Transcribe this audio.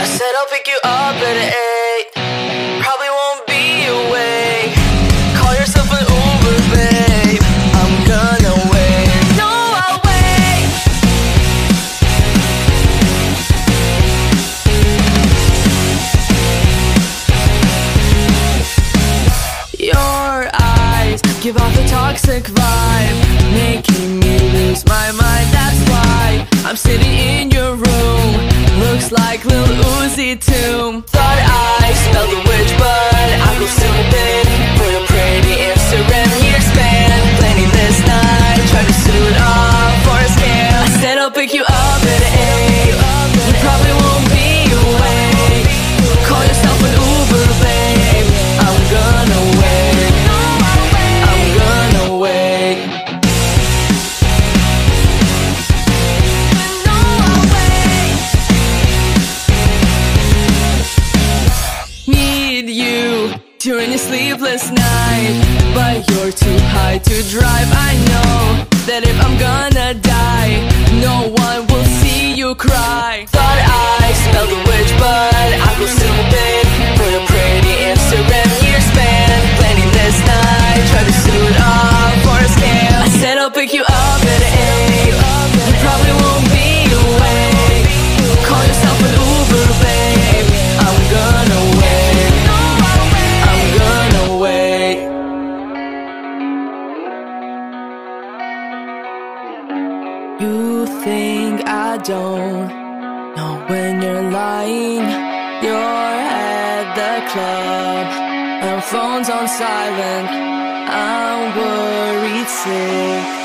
I said I'll pick you up at eight. Probably won't be awake. Call yourself an Uber, babe. I'm gonna wait. No, I'll wait. Your eyes give off a toxic vibe, making me lose my mind. Tomb. Thought I spelled the witch, but I go stupid. Put a pretty Instagram year span. Planning this night, try to suit up for a scam. I said I'll pick you up you during your sleepless night, but you're too high to drive. I know that if I'm gonna die, no one will see you cry. You think I don't know when you're lying. You're at the club and phone's on silent. I'm worried sick.